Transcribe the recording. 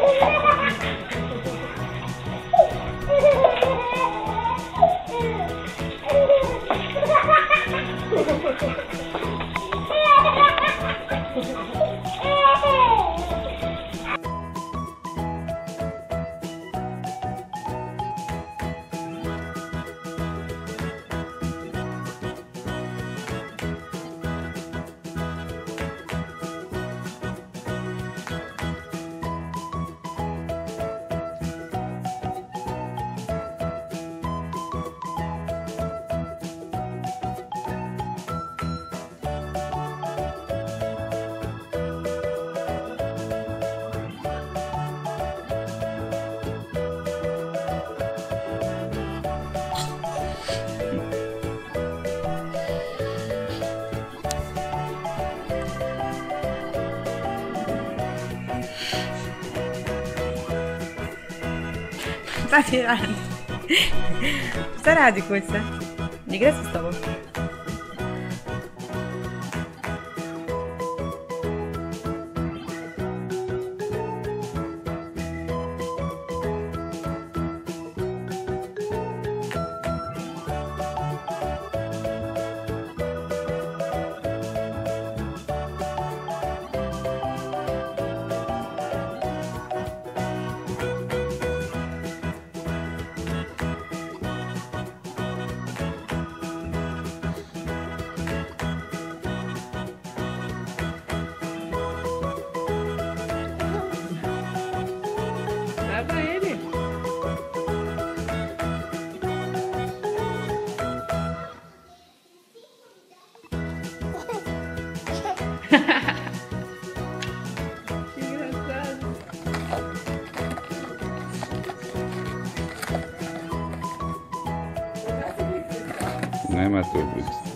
Ha ha ha! tirando. Sarà di questa? Di grazie stavo. Que engraçado. Não é, Matheus?